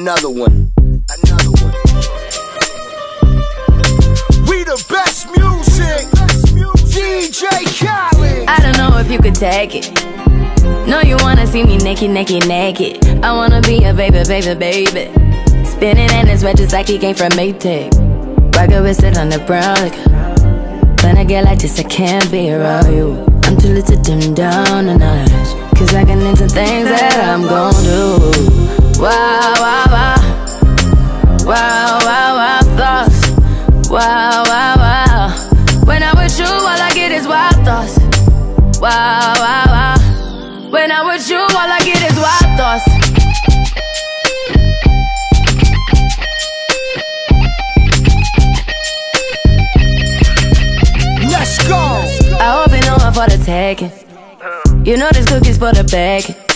another one. Another one. We the best music. DJ Khaled. I don't know if you could take it. No, you wanna see me naked, naked, naked. I wanna be a baby, baby, baby. Spinning in his red just like he came from Maytag. Rocket with it on the brown liquor. When I get like this, I can't be around you. I'm too little to dim down a notch. Cause I can into things that I'm gon' do. Wow, wow, wow. Wow, wow, wow, thoughts. Wow, wow, wow. When I'm with you, all I get is wild thoughts. Wow, wow, wow. When I'm with you, all I get is wild thoughts. Let's go. I hope you know I'm for the taking. You know this cookie's for the bag.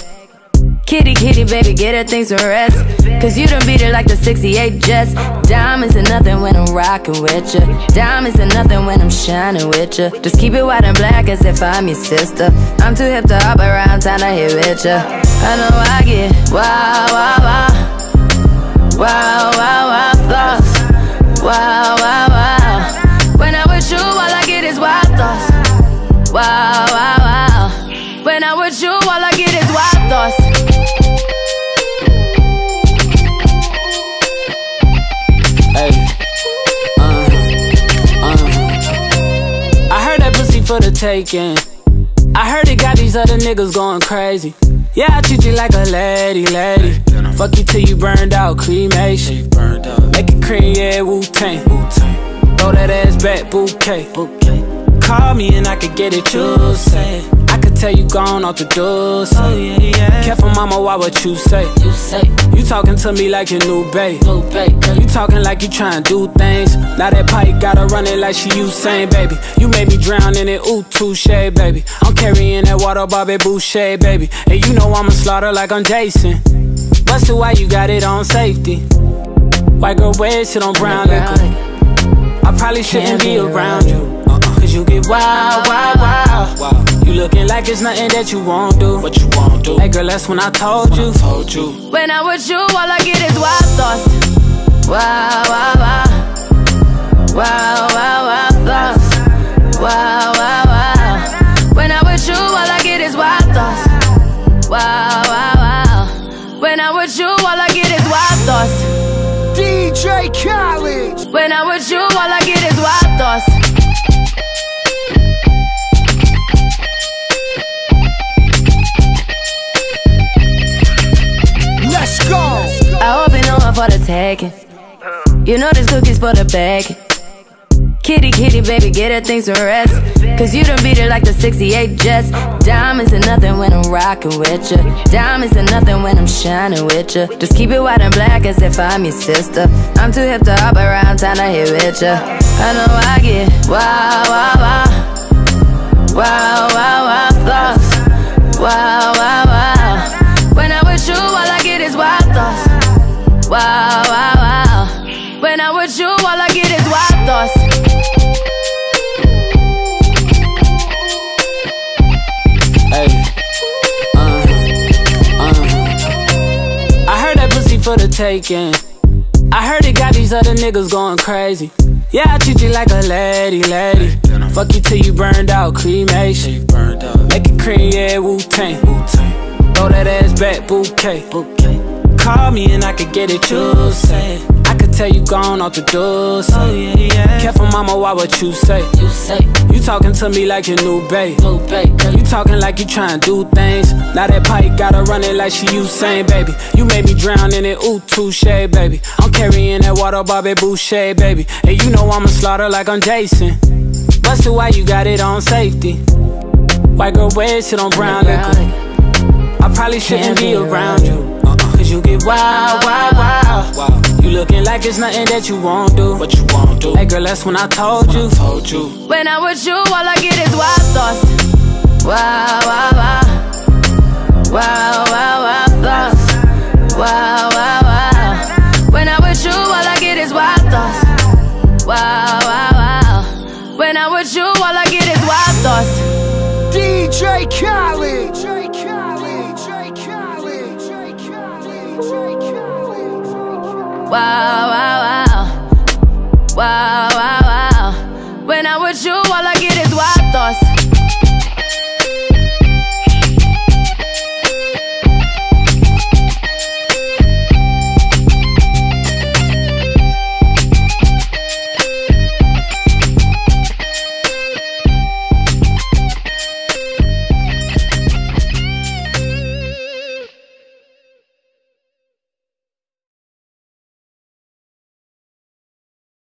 Kitty, kitty, baby, get her things to rest. Cause you done beat her like the 68 Jets. Diamonds are nothing when I'm rocking with ya. Diamonds are nothing when I'm shining with ya. Just keep it white and black as if I'm your sister. I'm too hip to hop around town to hit with ya. I know I get wow, wow, wow. Wow, wow, for the taking. I heard it got these other niggas going crazy. Yeah, I treat you like a lady, lady. Fuck you till you burned out, cremation. Make it cream, yeah, Wu Tang. Throw that ass back, bouquet. Call me and I could get it, you say. Tell you gone off the door. Oh, yeah, yeah. Careful, mama, why what you say? You say. You talking to me like your new babe. New babe. You talking like you trying to do things. Now that pipe gotta run it like she Usain, baby. You made me drown in it, ooh, touche, baby. I'm carrying that water, Bobby Boucher, baby. And you know I'ma slaughter like I'm Jason. Busted, why you got it on safety? White girl wear shit on brown liquor. I probably shouldn't be around you. Cause you get wild, wild, wild. You looking like it's nothing that you won't do. What you won't do. Hey girl, that's when I told you. Told you. When I'm with you, all I get is wild thoughts. Wow, wow, wow. Wow, wow, wow, thoughts. Wow, wow, wow. When I'm with you, all I get is wild thoughts. Wow, wow, wow. When I'm with you, all I get is wild thoughts. DJ Khaled. When I'm with you, all I get You know this cookie's for the bag. Kitty, kitty, baby, get her things to rest. Cause you done beat her like the 68 Jets. Diamonds are nothing when I'm rocking with ya. Diamonds are nothing when I'm shining with ya. Just keep it white and black as if I'm your sister. I'm too hip to hop around town to hit with ya. I know I get wow, wow, wow. Wow, wow, wow, thoughts. Taking. I heard it got these other niggas going crazy. Yeah, I treat you like a lady, lady. Fuck you till you burned out, cremation. Make it cream, yeah, Wu Tang. Throw that ass back, bouquet. Call me and I could get it, you say. Tell you gone off the door. Oh, yeah, yeah. Careful, mama, why what you say? You say. You talking to me like your new babe. New babe. You talking like you trying to do things. Now that pipe gotta run it like she Usain, baby. You made me drown in it, ooh, touche, baby. I'm carrying that water, Bobby Boucher, baby. And you know I'ma slaughter like I'm Jason. Busted, why you got it on safety? White girl wear shit on brown liquor. I probably shouldn't be around you. Uh-uh. Cause you get wild, wild, wild. You looking like it's nothing that you won't do. What you won't do. Hey girl, that's when I told you. Told you. When I'm with you, all I get is wild thoughts. Wow, wow, wow. Wow, wow, wow, thoughts. Wow, wow, wow. When I'm with you, all I get is wild thoughts. Wow, wow, wow. When I'm with you, all I get is wild thoughts. DJ Khaled. Wow,